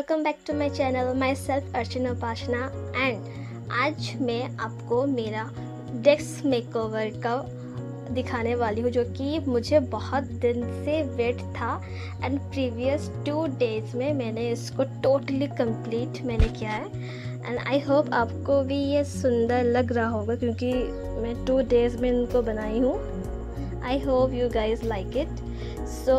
Welcome back to my channel my self Archana Upasana and आज मैं आपको मेरा डेस्क मेकओवर का दिखाने वाली हूँ, जो कि मुझे बहुत दिन से वेट था एंड प्रीवियस टू डेज़ में मैंने इसको टोटली कंप्लीट मैंने किया है। एंड आई होप आपको भी ये सुंदर लग रहा होगा, क्योंकि मैं टू डेज़ में इनको बनाई हूँ। I hope you guys like it so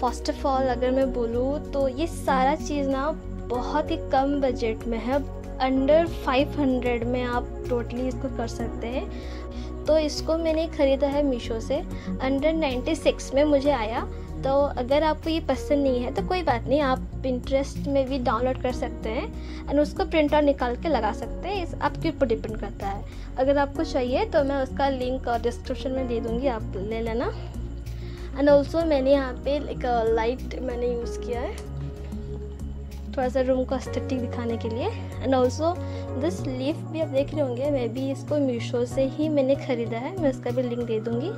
first of all अगर मैं बोलूँ तो ये सारा चीज़ ना बहुत ही कम बजट में है। अंडर 500 में आप टोटली इसको कर सकते हैं। तो इसको मैंने ख़रीदा है मीशो से। अंडर 96 में मुझे आया। तो अगर आपको ये पसंद नहीं है तो कोई बात नहीं, आप इंटरेस्ट में भी डाउनलोड कर सकते हैं एंड उसको प्रिंट आउट निकाल के लगा सकते हैं, इस आपके ऊपर डिपेंड करता है। अगर आपको चाहिए तो मैं उसका लिंक और डिस्क्रिप्शन में दे दूँगी, आप ले लेना। एंड ऑल्सो मैंने यहाँ पे एक लाइट मैंने यूज़ किया है। थोड़ा सा रूम को एस्थेटिक दिखाने के लिए। एंड ऑल्सो दिस लीफ भी आप देख रहे होंगे मैं भी इसको मीशो से ही मैंने ख़रीदा है मैं उसका भी लिंक दे दूँगी।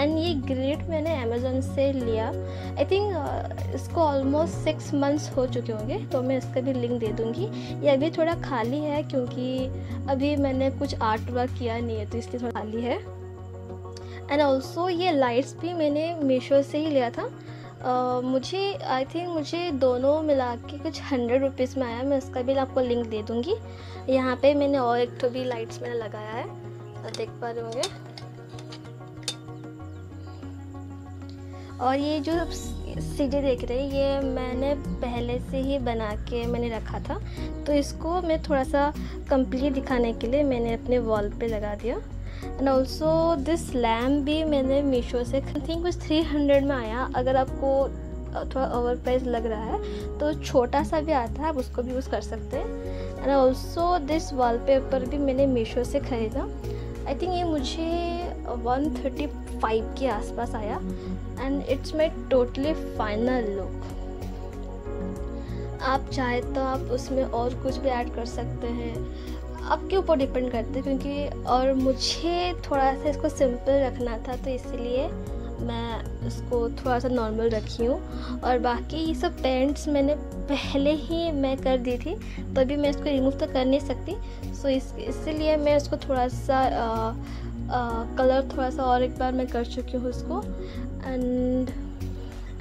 एंड ये ग्रेट मैंने अमेज़ोन से लिया। आई थिंक uh, इसको ऑलमोस्ट सिक्स मंथ्स हो चुके होंगे तो मैं इसका भी लिंक दे दूँगी। ये अभी थोड़ा खाली है क्योंकि अभी मैंने कुछ आर्ट वर्क किया नहीं है तो इसलिए थोड़ा खाली है। एंड ऑल्सो ये लाइट्स भी मैंने मीशो से ही लिया था। मुझे आई थिंक मुझे दोनों मिला के कुछ हंड्रेड रुपीज़ में आया। मैं उसका भी आपको लिंक दे दूँगी। यहाँ पे मैंने और एक तो भी लाइट्स मैंने लगाया है। देख पा रहे और ये जो सीढ़ी देख रहे हैं, ये मैंने पहले से ही बना के मैंने रखा था। तो इसको मैं थोड़ा सा कंप्लीट दिखाने के लिए मैंने अपने वॉल पे लगा दिया। एंड ऑल्सो दिस लैम्प भी मैंने मीशो से आई थिंक कुछ थ्री हंड्रेड में आया। अगर आपको थोड़ा ओवर प्राइस लग रहा है तो छोटा सा भी आता है, आप उसको भी यूज़ कर सकते हैं। एंड ऑल्सो दिस वॉलपेपर भी मैंने मीशो से ख़रीदा। आई थिंक ये मुझे वन थर्टी फाइव के आसपास आया। And it's my totally final look आप चाहे तो आप उसमें और कुछ भी ऐड कर सकते हैं। आपके ऊपर डिपेंड करते क्योंकि और मुझे थोड़ा सा इसको सिंपल रखना था तो इसीलिए मैं इसको थोड़ा सा नॉर्मल रखी हूँ। और बाकी ये सब पेंट्स मैंने पहले ही मैं कर दी थी तभी मैं इसको रिमूव तो कर नहीं सकती। सो इस इसीलिए मैं उसको थोड़ा सा आ, आ, कलर थोड़ा सा और एक बार मैं कर चुकी हूँ उसको एंड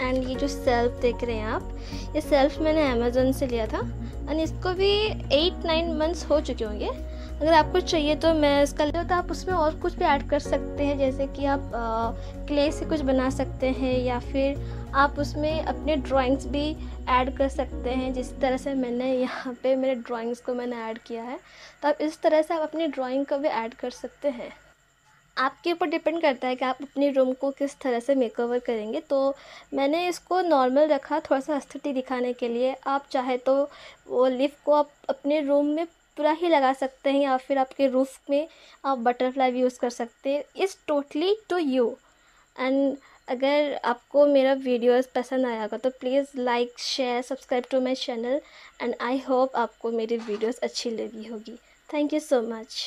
एंड ये जो सेल्फ देख रहे हैं आप, ये सेल्फ मैंने अमेज़ोन से लिया था। एंड इसको भी एट नाइन मंथ्स हो चुके होंगे। अगर आपको चाहिए तो मैं इसका तो आप उसमें और कुछ भी ऐड कर सकते हैं, जैसे कि आप क्ले से कुछ बना सकते हैं, या फिर आप उसमें अपने ड्राइंग्स भी ऐड कर सकते हैं। जिस तरह से मैंने यहाँ पे मेरे ड्राइंग्स को मैंने ऐड किया है। तो आप इस तरह से आप अपनी ड्राइंग को भी ऐड कर सकते हैं। आपके ऊपर डिपेंड करता है कि आप अपने रूम को किस तरह से मेकओवर करेंगे। तो मैंने इसको नॉर्मल रखा थोड़ा सा स्थिति दिखाने के लिए। आप चाहे तो वो लिफ्ट को आप अपने रूम में पूरा ही लगा सकते हैं या फिर आपके रूफ में आप बटरफ्लाई भी यूज़ कर सकते हैं। Is totally to you and अगर आपको मेरा वीडियोस पसंद आएगा तो please like share subscribe to my channel and I hope आपको मेरी वीडियोस अच्छी लगी होगी। Thank you so much